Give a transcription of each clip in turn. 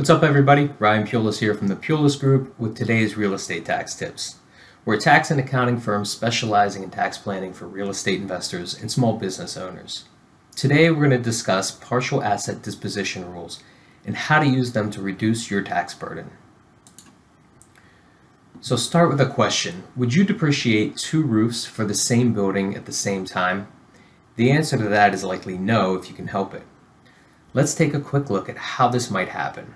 What's up everybody? Ryan Pulice here from the Pulice Group with today's real estate tax tips. We're a tax and accounting firm specializing in tax planning for real estate investors and small business owners. Today we're going to discuss partial asset disposition rules and how to use them to reduce your tax burden. So start with a question. Would you depreciate two roofs for the same building at the same time? The answer to that is likely no if you can help it. Let's take a quick look at how this might happen.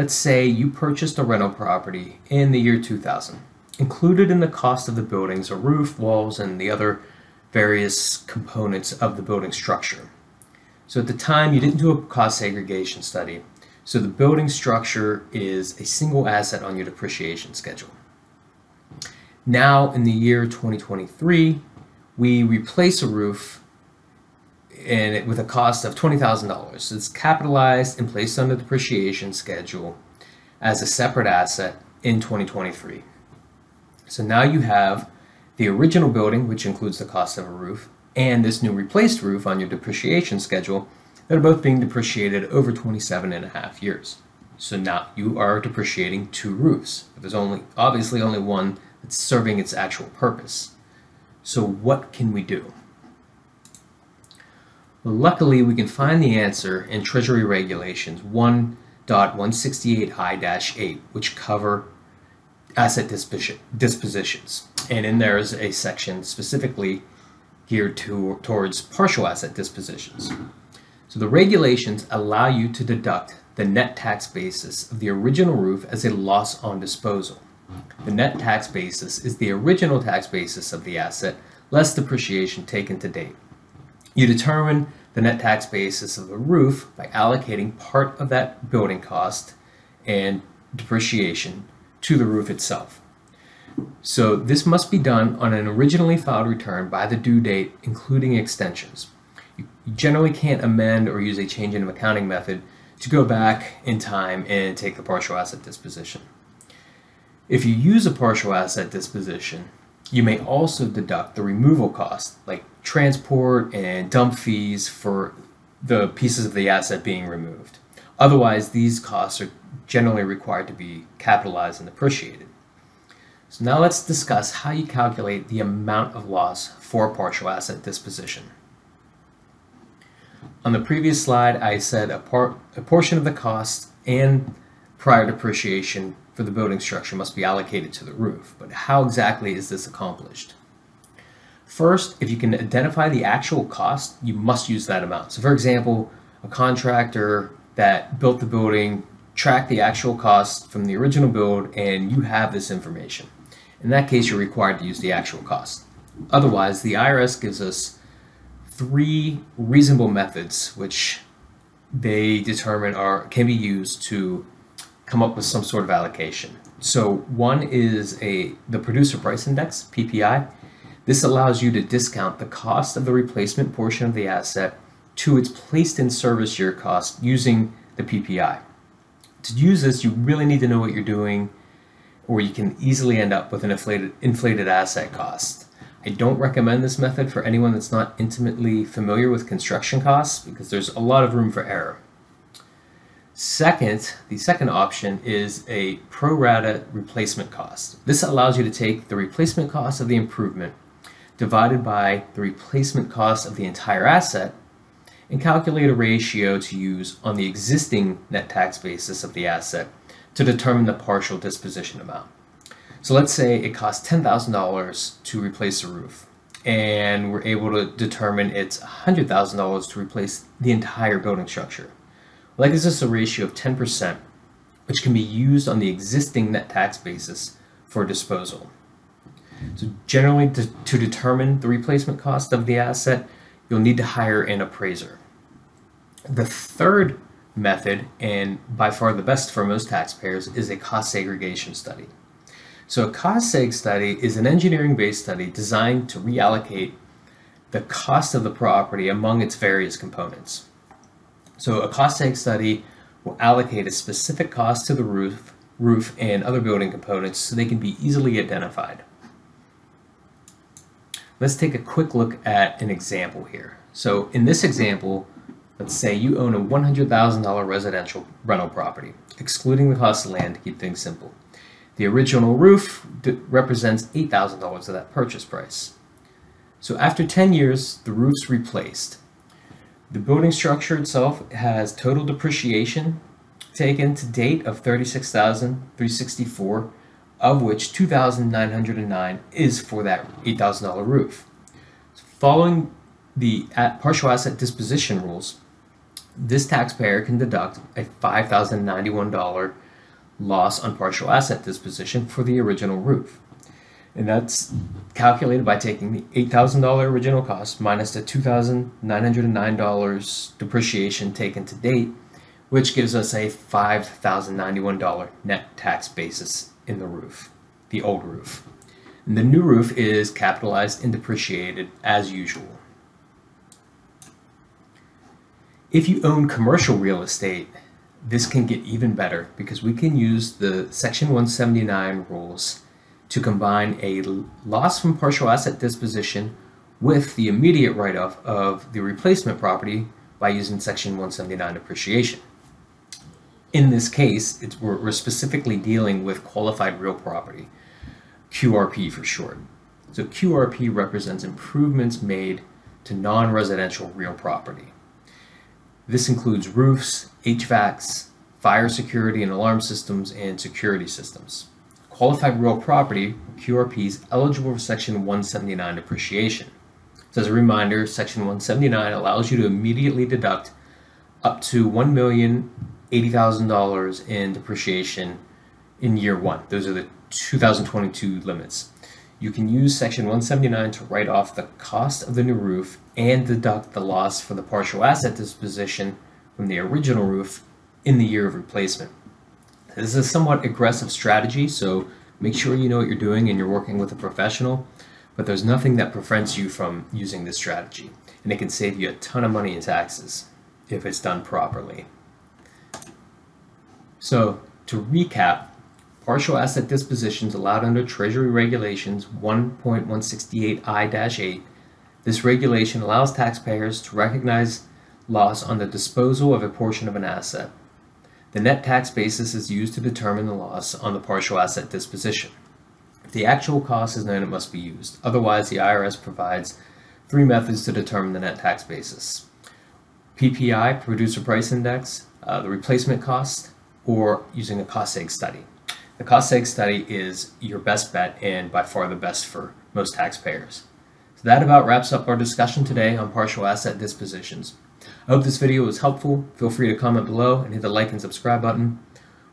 Let's say you purchased a rental property in the year 2000. Included in the cost of the buildings are roof, walls, and the other various components of the building structure. So at the time, you didn't do a cost segregation study. So the building structure is a single asset on your depreciation schedule. Now in the year 2023, we replace a roof and it, with a cost of $20,000. It's capitalized and placed on the depreciation schedule as a separate asset in 2023. So now you have the original building, which includes the cost of a roof, and this new replaced roof on your depreciation schedule that are both being depreciated over 27 and a half years. So now you are depreciating two roofs. But there's only obviously only one that's serving its actual purpose. So what can we do? Luckily, we can find the answer in Treasury Regulations 1.168I-8, which cover asset dispositions. And in there is a section specifically geared to, towards partial asset dispositions. So the regulations allow you to deduct the net tax basis of the original roof as a loss on disposal. The net tax basis is the original tax basis of the asset less depreciation taken to date. You determine the net tax basis of the roof by allocating part of that building cost and depreciation to the roof itself. So this must be done on an originally filed return by the due date, including extensions. You generally can't amend or use a change in accounting method to go back in time and take a partial asset disposition. If you use a partial asset disposition, you may also deduct the removal cost, like transport and dump fees for the pieces of the asset being removed. Otherwise, these costs are generally required to be capitalized and depreciated. So now let's discuss how you calculate the amount of loss for partial asset disposition. On the previous slide, I said a, part, a portion of the cost and prior depreciation for the building structure must be allocated to the roof. But how exactly is this accomplished? First, if you can identify the actual cost, you must use that amount. So for example, a contractor that built the building tracked the actual cost from the original build and you have this information. In that case, you're required to use the actual cost. Otherwise, the IRS gives us three reasonable methods which they determine are can be used to come up with some sort of allocation. So one is a the producer price index, PPI. This allows you to discount the cost of the replacement portion of the asset to its placed in service year cost using the PPI. To use this, you really need to know what you're doing or you can easily end up with an inflated, inflated asset cost. I don't recommend this method for anyone that's not intimately familiar with construction costs because there's a lot of room for error. Second, the second option is a pro rata replacement cost. This allows you to take the replacement cost of the improvement divided by the replacement cost of the entire asset and calculate a ratio to use on the existing net tax basis of the asset to determine the partial disposition amount. So let's say it costs $10,000 to replace the roof and we're able to determine it's $100,000 to replace the entire building structure. Gives us a ratio of 10%, which can be used on the existing net tax basis for disposal. So generally, to, to determine the replacement cost of the asset, you'll need to hire an appraiser. The third method, and by far the best for most taxpayers, is a cost segregation study. So a cost seg study is an engineering-based study designed to reallocate the cost of the property among its various components. So a cost seg study will allocate a specific cost to the roof, roof and other building components so they can be easily identified. Let's take a quick look at an example here. So in this example, Let's say you own a $100,000 residential rental property, excluding the cost of land to keep things simple. The original roof represents $8,000 of that purchase price. So after 10 years, the roof's replaced. The building structure itself has total depreciation taken to date of 36,364, of which 2,909 is for that $8,000 roof. Following the partial asset disposition rules, this taxpayer can deduct a $5,091 loss on partial asset disposition for the original roof. And that's calculated by taking the $8,000 original cost minus the $2,909 depreciation taken to date, which gives us a $5,091 net tax basis in the roof, the old roof. And the new roof is capitalized and depreciated as usual. If you own commercial real estate, this can get even better because we can use the Section 179 rules to combine a loss from partial asset disposition with the immediate write-off of the replacement property by using Section 179 depreciation. In this case, we're, we're specifically dealing with qualified real property, QRP for short. So QRP represents improvements made to non-residential real property. This includes roofs, HVACs, fire security and alarm systems, and security systems. Qualified real property, QRPs, eligible for Section 179 depreciation. So as a reminder, Section 179 allows you to immediately deduct up to $1,080,000 in depreciation in year one. Those are the 2022 limits. You can use Section 179 to write off the cost of the new roof and deduct the loss for the partial asset disposition from the original roof in the year of replacement. This is a somewhat aggressive strategy, so make sure you know what you're doing and you're working with a professional, but there's nothing that prevents you from using this strategy, and it can save you a ton of money in taxes if it's done properly. So, to recap, partial asset dispositions allowed under Treasury Regulations 1.168I-8. This regulation allows taxpayers to recognize loss on the disposal of a portion of an asset. The net tax basis is used to determine the loss on the partial asset disposition. If the actual cost is known, it must be used. Otherwise, the IRS provides three methods to determine the net tax basis. PPI, Producer Price Index, uh, the replacement cost, or using a cost seg study. The cost seg study is your best bet and by far the best for most taxpayers. So that about wraps up our discussion today on partial asset dispositions. I hope this video was helpful. Feel free to comment below and hit the like and subscribe button.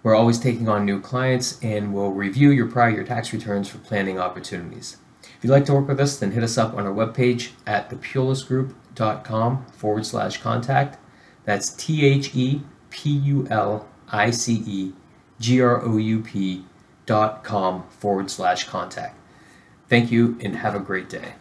We're always taking on new clients and we'll review your prior year tax returns for planning opportunities. If you'd like to work with us, then hit us up on our webpage at thepulicegroup.com forward slash contact. That's T H E P U L I C E G R O U P dot com forward slash contact. Thank you and have a great day.